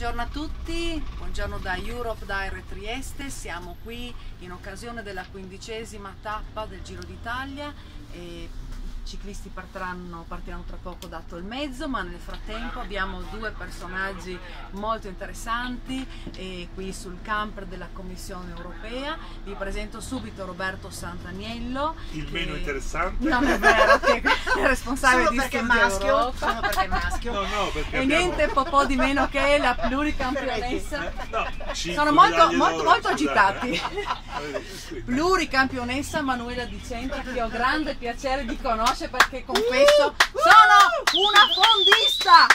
Buongiorno a tutti, buongiorno da Europe Dire Trieste, siamo qui in occasione della quindicesima tappa del Giro d'Italia ciclisti partiranno, partiranno tra poco dato il mezzo, ma nel frattempo abbiamo due personaggi molto interessanti e qui sul camper della Commissione Europea. Vi presento subito Roberto Santaniello. Il che... meno interessante. Non è vero, che è responsabile solo di perché maschio, Europa. Solo perché maschio. No, no, perché E abbiamo... niente po' di meno che la pluricampionessa. No, cinque Sono molto, molto, molto scusate, agitati. Pluricampionessa Manuela Di Cento che ho grande piacere di conoscere perché confesso sono una fondista!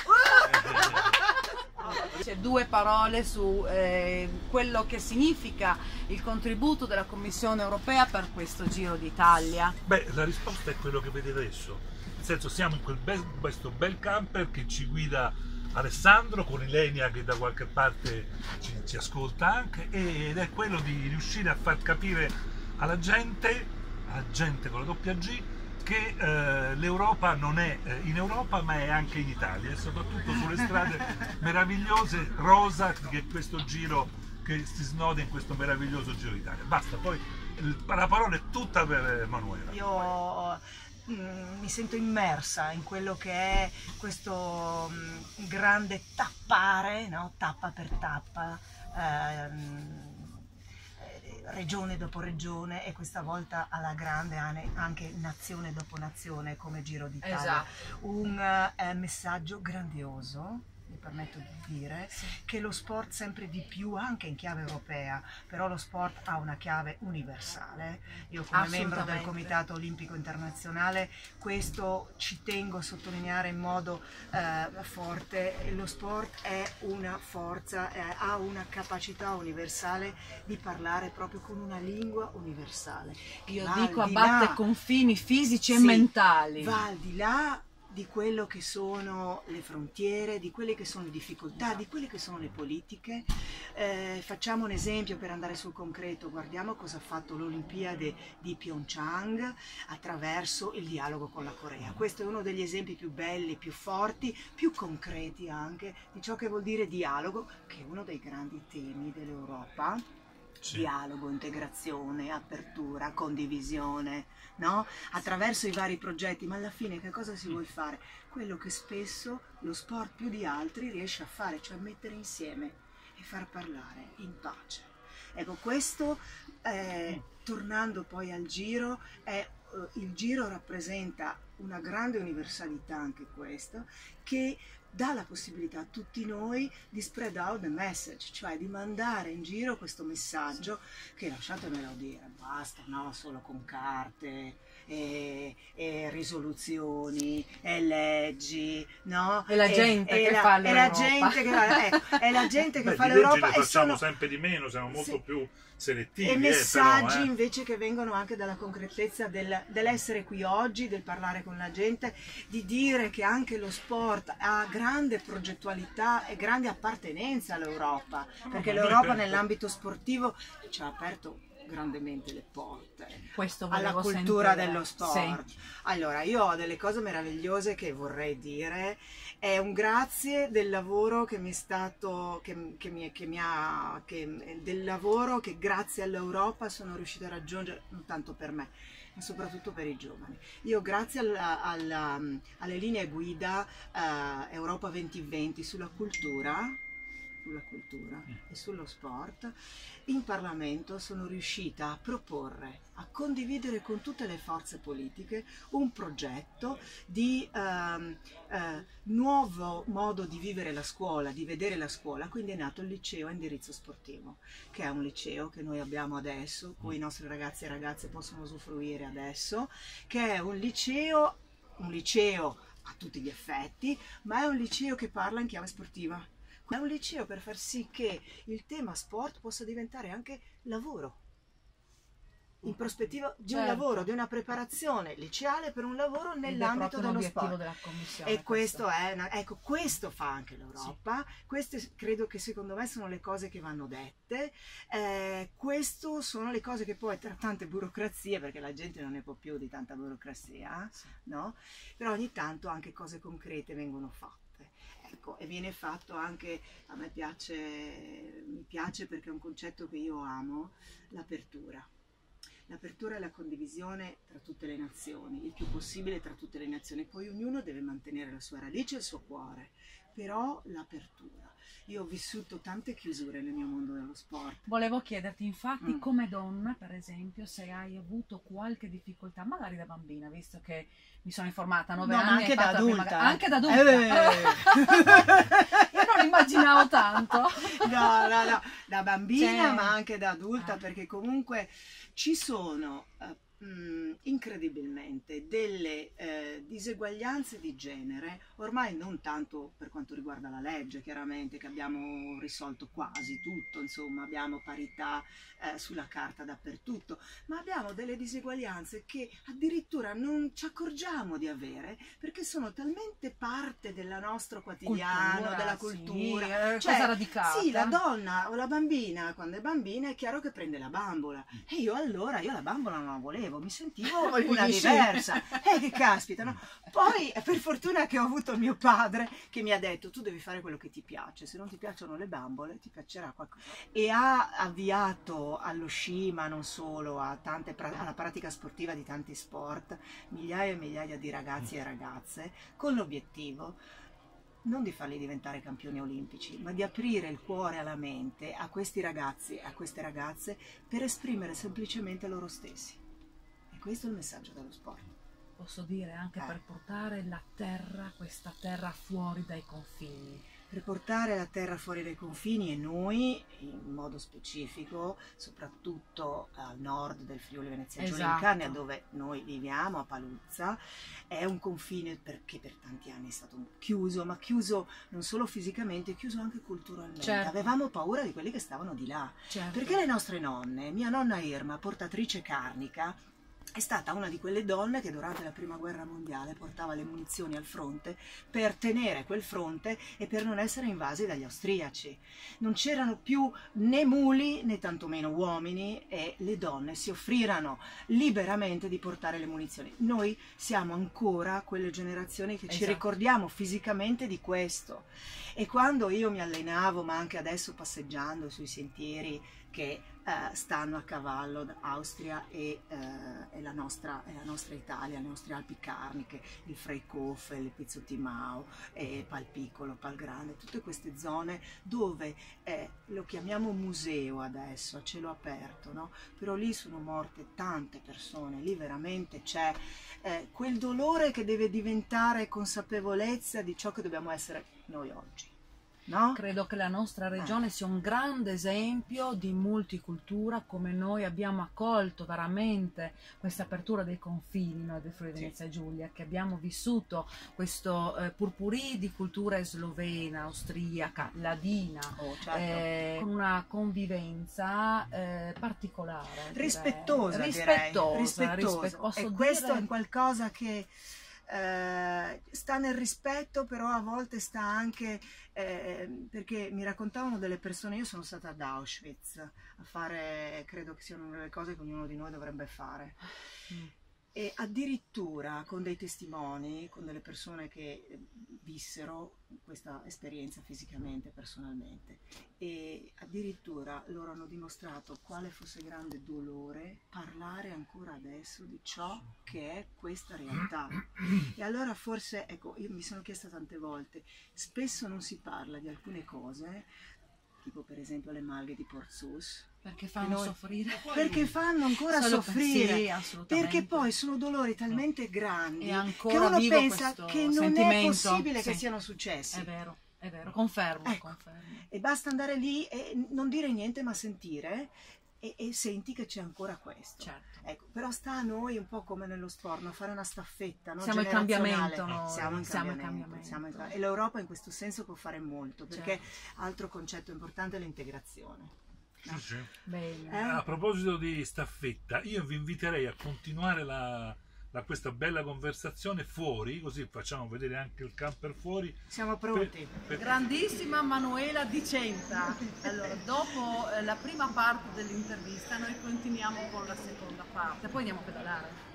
C'è due parole su eh, quello che significa il contributo della Commissione europea per questo Giro d'Italia. Beh, la risposta è quello che vedete adesso. Nel senso, siamo in quel bel- questo bel camper che ci guida Alessandro con Ilenia che da qualche parte ci, ci ascolta anche ed è quello di riuscire a far capire alla gente, alla gente con la doppia G, che eh, l'Europa non è eh, in Europa ma è anche in Italia e soprattutto sulle strade meravigliose rosa che è questo giro che si snoda in questo meraviglioso giro d'Italia. Basta, poi il- la parola è tutta per Emanuela. Io mm, mi sento immersa in quello che è questo mm, grande tappare, no? tappa per tappa, ehm, eh, regione dopo regione e questa volta alla grande anche nazione dopo nazione come Giro d'Italia. Esatto. Un eh, messaggio grandioso, mi permetto di dire, che lo sport sempre di più, anche in chiave europea, però lo sport ha una chiave universale. Io come membro del. Comitato Olimpico Internazionale questo ci tengo a sottolineare in modo eh, forte, lo sport è una forza, eh, ha una capacità universale di parlare proprio con una lingua universale. Io Va dico abbatte là- confini fisici e Sì, mentali. Va al di là di quello che sono le frontiere, di quelle che sono le difficoltà, di quelle che sono le politiche. Eh, facciamo un esempio per andare sul concreto, guardiamo cosa ha fatto l'Olimpiade di Pyeongchang attraverso il dialogo con la Corea. Questo è uno degli esempi più belli, più forti, più concreti anche di ciò che vuol dire dialogo, che è uno dei grandi temi dell'Europa. Sì. Dialogo, integrazione, apertura, condivisione, no? attraverso i vari progetti, ma alla fine che cosa si vuole fare? Quello che spesso lo sport più di altri riesce a fare, cioè mettere insieme e far parlare in pace. Ecco, questo, eh, tornando poi al giro, è, il giro rappresenta una grande universalità anche questo, che dà la possibilità a tutti noi di spread out the message, cioè di mandare in giro questo messaggio che lasciatemelo dire, basta, no, solo con carte e, e risoluzioni e leggi, no? E la gente che la, fa e la l'Europa. gente che fa, ecco, è la gente che Beh, fa di leggi l'Europa ne e facciamo sono sempre di meno, siamo molto Sì. più selettivi. e eh, messaggi però, eh. invece che vengono anche dalla concretezza del- dell'essere qui oggi, del parlare con la gente, di dire che anche lo sport ha grande progettualità e grande appartenenza all'Europa, perché l'Europa nell'ambito sportivo ci ha aperto grandemente le porte alla cultura sentire. dello sport. Sì. Allora, io ho delle cose meravigliose che vorrei dire. È un grazie del lavoro che mi è stato, che, che mi, che mi ha, che- del lavoro che grazie all'Europa sono riuscita a raggiungere, non tanto per me, ma soprattutto per i giovani. Io grazie alla- alla- alle linee guida eh, Europa 2020 sulla cultura, sulla cultura e sullo sport, in Parlamento sono riuscita a proporre, a condividere con tutte le forze politiche un progetto di ehm, eh, nuovo modo di vivere la scuola, di vedere la scuola, quindi è nato il liceo a indirizzo sportivo, che è un liceo che noi abbiamo adesso, cui i nostri ragazzi e ragazze possono usufruire adesso, che è un liceo, un liceo a tutti gli effetti, ma è un liceo che parla in chiave sportiva. È un liceo per far sì che il tema sport possa diventare anche lavoro. In prospettiva di un Certo. lavoro, di una preparazione liceale per un lavoro nell'ambito un dello sport. della Commissione. E questo è, una- ecco, questo fa anche l'Europa, queste credo che secondo me sono le cose che vanno dette, eh, questo sono le cose che poi tra tante burocrazie, perché la gente non ne può più di tanta burocrazia, no? Però ogni tanto anche cose concrete vengono fatte. Ecco, e viene fatto anche, a me piace, mi piace perché è un concetto che io amo, l'apertura. L'apertura e la condivisione tra tutte le nazioni, il più possibile tra tutte le nazioni. Poi ognuno deve mantenere la sua radice e il suo cuore, però l'apertura. Io ho vissuto tante chiusure nel mio mondo dello sport. Volevo chiederti infatti Mm. come donna, per esempio, se hai avuto qualche difficoltà, magari da bambina, visto che mi sono informata a 9 No, anni. anche da fatto la prima adulta. ga- Anche da adulta. Eh. Io non immaginavo tanto. No, no, no, da bambina Cioè- ma anche da adulta Ah. perché comunque ci sono eh, mh, incredibilmente delle eh, diseguaglianze di genere, ormai non tanto per quanto riguarda la legge, chiaramente che abbiamo risolto quasi tutto, insomma abbiamo parità eh, sulla carta dappertutto, ma abbiamo delle diseguaglianze che addirittura non ci accorgiamo di avere perché sono talmente parte del nostro quotidiano, Cultura, della sì, cultura. eh, Cioè, cosa radicata. Sì, la donna o la bambina, quando è bambina, è chiaro che prende la bambola. E io allora, io la bambola non la volevo, mi sentivo una diversa. Eh, che caspita, no? Poi, per fortuna che ho avuto mio padre che mi ha detto, tu devi fare quello che ti piace, se non ti piacciono le bambole, ti piacerà qualcosa. E ha avviato allo sci, ma non solo, a tante alla pratica sportiva di tanti sport, migliaia e migliaia di ragazzi e ragazze, con l'obiettivo non di farli diventare campioni olimpici, ma di aprire il cuore e la mente a questi ragazzi e a queste ragazze per esprimere semplicemente loro stessi. Questo è il messaggio dello sport. Posso dire anche Eh. per portare la terra, questa terra fuori dai confini. Per portare la terra fuori dai confini e noi, in modo specifico, soprattutto al nord del Friuli Venezia Giulia Esatto. Carnia, dove noi viviamo, a Paluzza, è un confine perché per tanti anni è stato chiuso, ma chiuso non solo fisicamente, chiuso anche culturalmente. Certo. Avevamo paura di quelli che stavano di là. Certo. Perché le nostre nonne, mia nonna Irma, portatrice carnica, è stata una di quelle donne che durante la prima guerra mondiale portava le munizioni al fronte per tenere quel fronte e per non essere invasi dagli austriaci. Non c'erano più né muli né tantomeno uomini e le donne si offrirono liberamente di portare le munizioni. Noi siamo ancora quelle generazioni che ci Esatto. ricordiamo fisicamente di questo. E quando io mi allenavo, ma anche adesso passeggiando sui sentieri che eh, stanno a cavallo Austria e, eh, e la nostra, e la nostra Italia, le nostre Alpi Carniche, il Freihof, il Pizzotimao, e Palpiccolo, Palgrande, tutte queste zone dove eh, lo chiamiamo museo adesso, a cielo aperto, no? però lì sono morte tante persone, lì veramente c'è eh, quel dolore che deve diventare consapevolezza di ciò che dobbiamo essere noi oggi. No? Credo che la nostra regione sia un grande esempio di multicultura, come noi abbiamo accolto veramente questa apertura dei confini noi del Friuli Sì. Venezia Giulia, che abbiamo vissuto questo eh, purpurì di cultura slovena, austriaca, ladina, Oh, certo. eh, con una convivenza eh, particolare. direi. rispettosa, direi. rispettosa, rispettosa. e questo dire- è qualcosa che eh, sta nel rispetto, però a volte sta anche eh, perché mi raccontavano delle persone. Io sono stata ad Auschwitz a fare, credo che siano delle cose che ognuno di noi dovrebbe fare. Mm. E addirittura con dei testimoni, con delle persone che vissero questa esperienza fisicamente, personalmente, e addirittura loro hanno dimostrato quale fosse grande dolore parlare ancora adesso di ciò che è questa realtà. E allora forse, ecco, io mi sono chiesta tante volte, spesso non si parla di alcune cose, tipo per esempio le malghe di Porzus, Perché fanno noi- soffrire. perché fanno ancora soffrire. sì, assolutamente. Perché poi sono dolori talmente grandi che uno pensa che non è possibile che Sì. siano successi. È vero, è vero, confermo, Ecco. confermo. E basta andare lì e non dire niente ma sentire e, e senti che c'è ancora questo. Certo. Ecco, però sta a noi un po' come nello sport, no? fare una staffetta no? Siamo il cambiamento noi, Siamo il siamo il cambiamento, cambiamento. siamo il- E l'Europa in questo senso può fare molto, perché Certo. altro concetto importante è l'integrazione. Sì, sì. Bene. Eh? A proposito di staffetta, io vi inviterei a continuare la- la- questa bella conversazione fuori, così facciamo vedere anche il camper fuori. Siamo pronti. per- Grandissima Manuela Dicenta. Allora, dopo eh, la prima parte dell'intervista noi continuiamo con la seconda parte, poi andiamo a pedalare.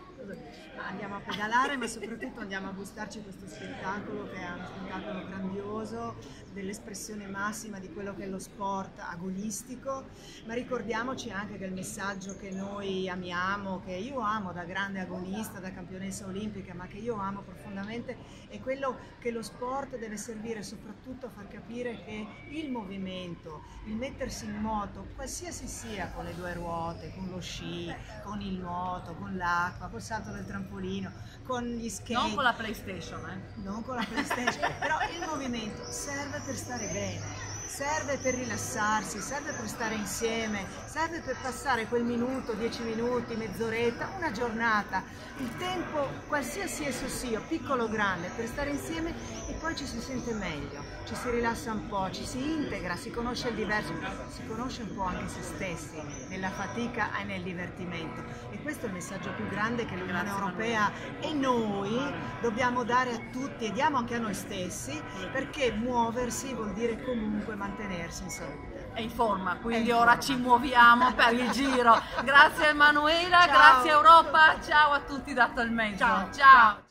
Andiamo a pedalare ma soprattutto andiamo a gustarci questo spettacolo che è uno spettacolo grandioso dell'espressione massima di quello che è lo sport agonistico. Ma ricordiamoci anche che il messaggio che noi amiamo che io amo da grande agonista da campionessa olimpica ma che io amo profondamente è quello che lo sport deve servire soprattutto a far capire che il movimento il mettersi in moto qualsiasi sia con le due ruote con lo sci con il nuoto con l'acqua salto del trampolino con gli skate. Non con la PlayStation, eh? Non con la PlayStation, però il movimento serve per stare bene serve per rilassarsi, serve per stare insieme, serve per passare quel minuto, dieci minuti, mezz'oretta, una giornata, il tempo qualsiasi esso sia, piccolo o grande, per stare insieme e poi ci si sente meglio, ci si rilassa un po', ci si integra, si conosce il diverso, si conosce un po' anche se stessi, nella fatica e nel divertimento. E questo è il messaggio più grande che l'Unione Europea e noi dobbiamo dare a tutti e diamo anche a noi stessi, perché muoversi vuol dire comunque mantenersi in salute. È in forma, quindi in ora forma. ci muoviamo per il giro. Grazie Emanuela, Ciao. grazie Europa, ciao a tutti da Talmento. Ciao. ciao.